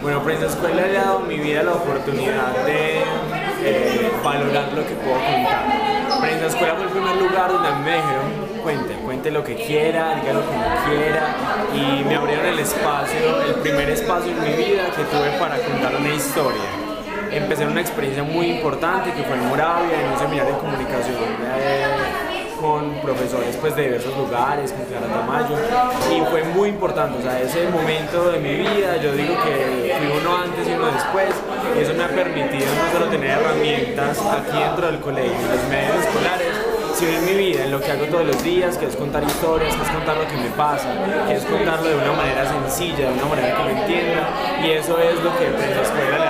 Bueno, Prensa Escuela le ha dado a mi vida la oportunidad de eh, valorar lo que puedo contar. Prensa Escuela fue el primer lugar donde me dijeron, cuente, cuente lo que quiera, diga lo que quiera, y me abrieron el espacio, el primer espacio en mi vida que tuve para contar una historia. Empecé una experiencia muy importante que fue en Moravia, en un seminario de comunicación. Eh, con profesores pues, de diversos lugares, con Clara Tamayo, y fue muy importante, o sea, ese momento de mi vida, yo digo que después, y eso me ha permitido no solo tener herramientas aquí dentro del colegio, en los medios escolares, sino en mi vida, en lo que hago todos los días, que es contar historias, que es contar lo que me pasa, que es contarlo de una manera sencilla, de una manera que lo entienda, y eso es lo que la Escuela